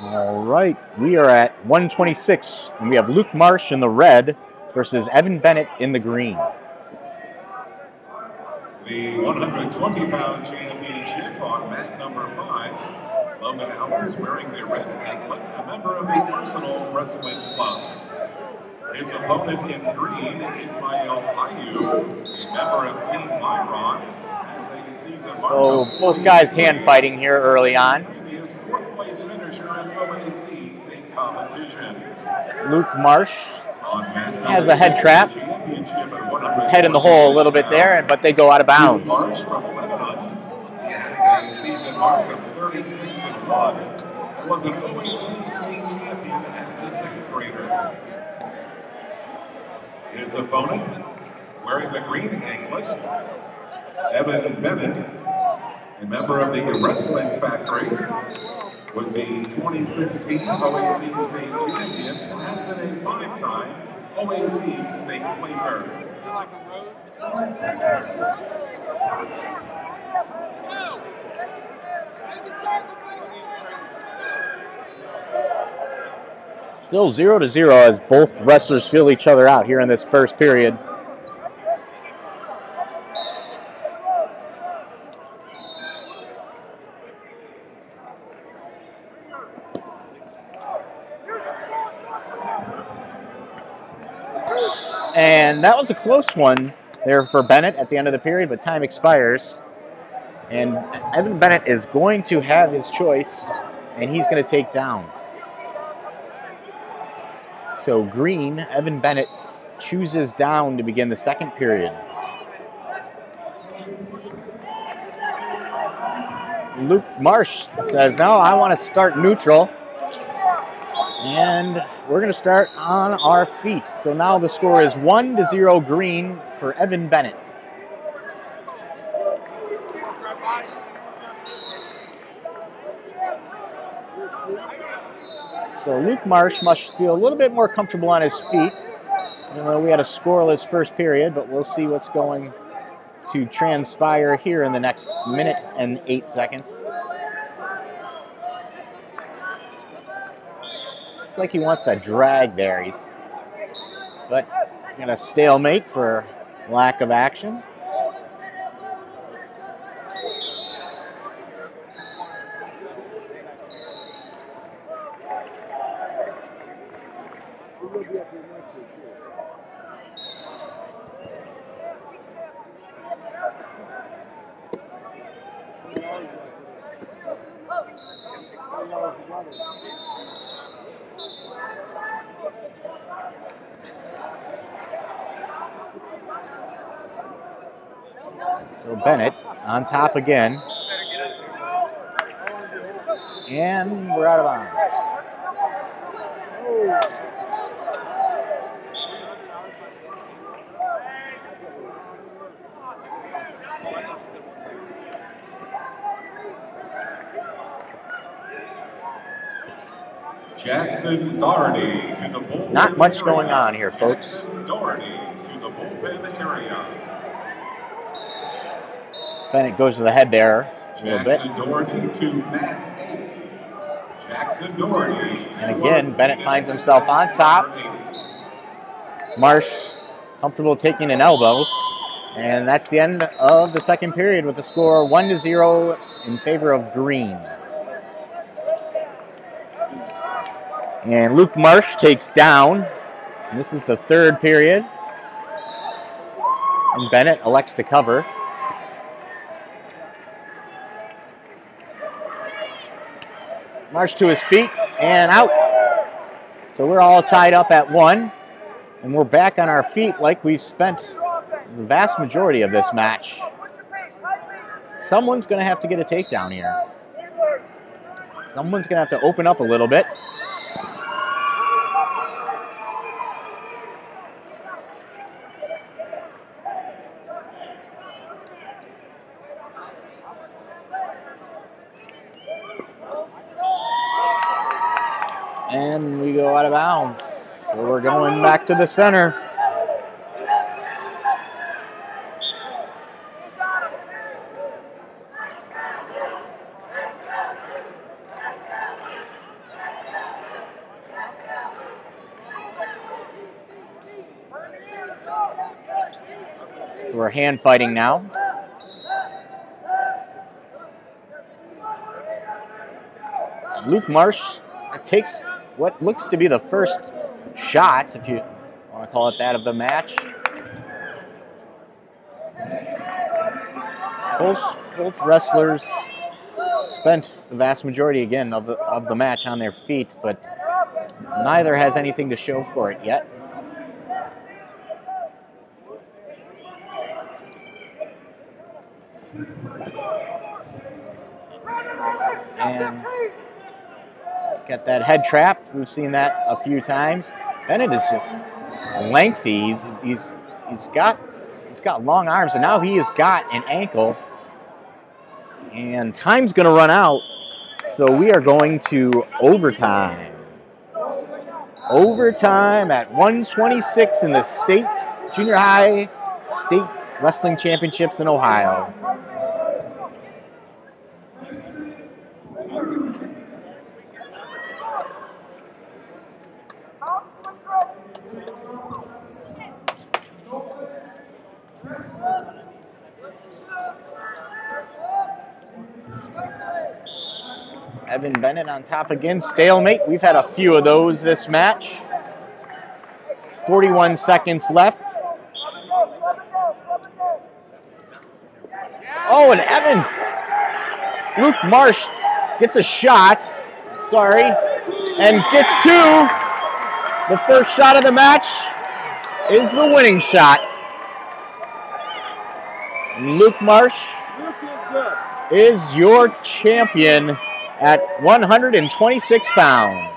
All right, we are at 126, and we have Luke Marsh in the red versus Evan Bennett in the green. The 120 pound championship on mat number five. Logan Albers wearing the red anklet, a member of the Arsenal Wrestling Club. His opponent in green, is Ismail Ayu, a member of Team Myron. So both guys hand fighting here early on. Luke Marsh has the head trap. His head in the hole a little bit there, but they go out of bounds. Marsh from Lebanon. He has a season mark of 36 and 1. and Was an OAC state champion as a sixth grader. His opponent, wearing the green anklet, Evan Bennett, a member of the Wrestling Factory, was the 2016 OAC state champion and has been a five-time OAC state placer. Still zero to zero as both wrestlers feel each other out here in this first period. And that was a close one there for Bennett at the end of the period, but time expires. And Evan Bennett is going to have his choice, and he's going to take down. So Green, Evan Bennett chooses down to begin the second period. Luke Marsh says, No, I want to start neutral. And we're going to start on our feet. So now the score is 1 to 0 green for Evan Bennett. So Luke Marsh must feel a little bit more comfortable on his feet. Even though we had a scoreless first period, but we'll see what's going to transpire here in the next minute and eight seconds. Looks like he wants to drag there. He's but got a stalemate for lack of action. So Bennett on top again. And we're out of bounds. Jackson Doherty to the bullpen Not much going on here, folks. Jackson Doherty to the bullpen area. Bennett goes to the head there a little bit. Jackson Doherty to mat eight. Jackson Doherty. And again, Bennett finds himself on top. Marsh comfortable taking an elbow. And that's the end of the second period with the score 1 to 0 in favor of Green. And Luke Marsh takes down. And this is the third period. And Bennett elects to cover. Marsh to his feet and out. So we're all tied up at one. And we're back on our feet like we've spent the vast majority of this match. Someone's going to have to get a takedown here. Someone's going to have to open up a little bit. and we go out of bounds. So we're going back to the center. So we're hand fighting now. Luke Marsh takes what looks to be the first shot, if you want to call it that, of the match. Both, both wrestlers spent the vast majority again of the, of the match on their feet, but neither has anything to show for it yet. And got that head trap. We've seen that a few times. Bennett is just lengthy. He's, he's, he's got he's got long arms, and now he has got an ankle. And time's going to run out, so we are going to overtime. Overtime at 126 in the state junior high state wrestling championships in Ohio. Evan Bennett on top again. Stalemate. We've had a few of those this match. 41 seconds left. Oh, and Evan. Luke Marsh gets a shot. Sorry. And gets two. The first shot of the match is the winning shot. Luke Marsh is your champion at 126 pounds.